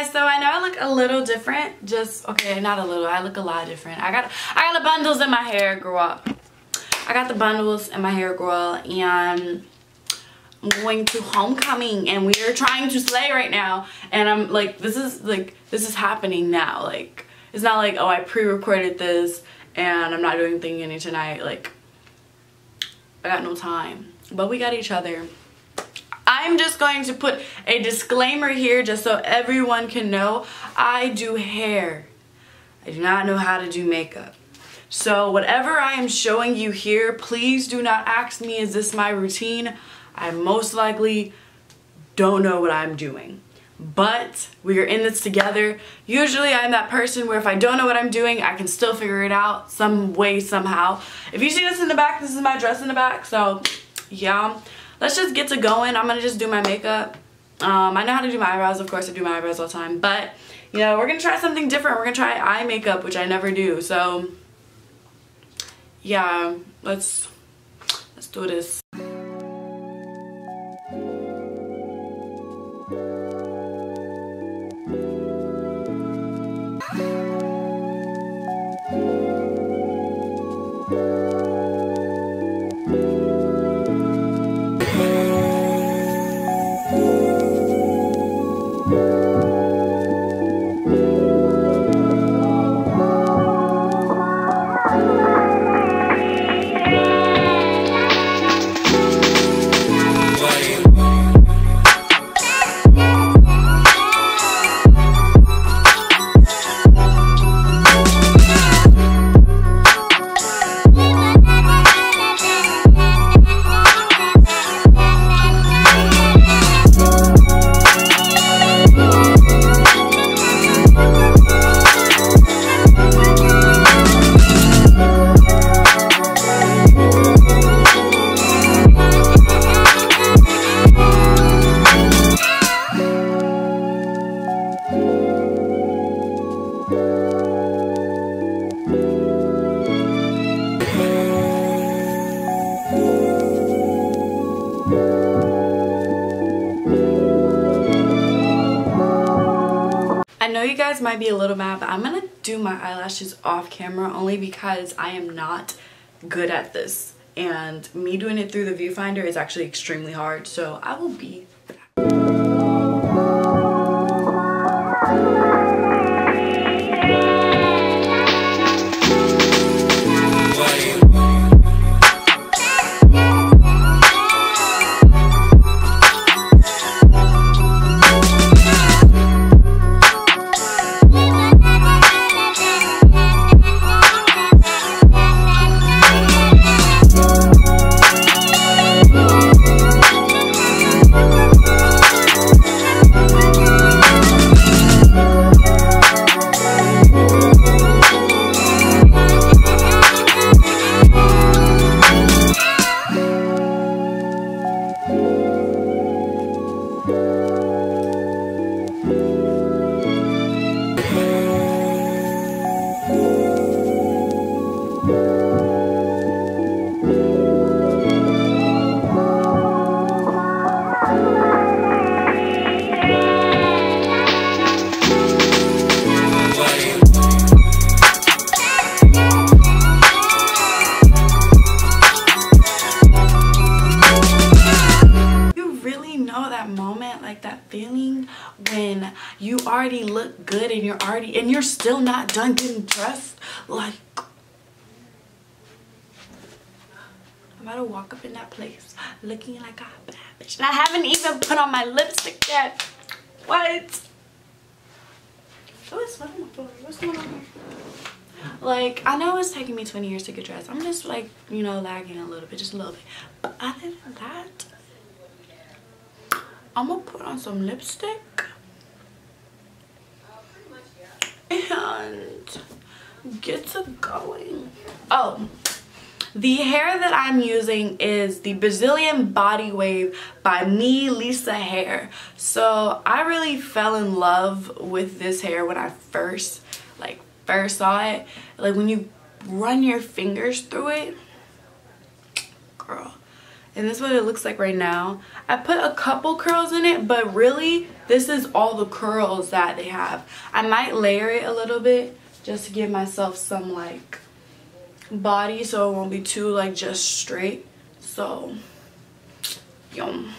guys, so I know I look a little different. Just okay, not a little. I look a lot different. I got I got the bundles in my hair, grow up. I got the bundles in my hair, girl, and I'm going to homecoming and we are trying to slay right now. And I'm like, this is like this is happening now. Like it's not like oh I pre-recorded this and I'm not doing anything any tonight. Like I got no time. But we got each other. I'm just going to put a disclaimer here just so everyone can know I do hair. I do not know how to do makeup. So whatever I am showing you here, please do not ask me, is this my routine? I most likely don't know what I'm doing. But we are in this together. Usually I'm that person where if I don't know what I'm doing, I can still figure it out some way, somehow. If you see this in the back, this is my dress in the back. So yeah let's just get to going. I'm gonna just do my makeup. Um, I know how to do my eyebrows, of course I do my eyebrows all the time, but you know, we're gonna try something different. We're gonna try eye makeup, which I never do. So yeah, let's let's do this. Guys might be a little mad, but I'm going to do my eyelashes off camera only because I am not good at this. And me doing it through the viewfinder is actually extremely hard. So I will be already look good and you're already and you're still not done getting dressed like I'm about to walk up in that place looking like a bad bitch. And I haven't even put on my lipstick yet. What? Like I know it's taking me 20 years to get dressed. I'm just like you know lagging a little bit just a little bit. But other than that I'm gonna put on some lipstick and get to going. Oh, the hair that I'm using is the Brazilian Body Wave by Mi Lisa Hair. So I really fell in love with this hair when I first, like, first saw it. Like when you run your fingers through it, girl, and this is what it looks like right now. I put a couple curls in it, but really this is all the curls that they have. I might layer it a little bit just to give myself some like body so it won't be too like just straight. So, yum.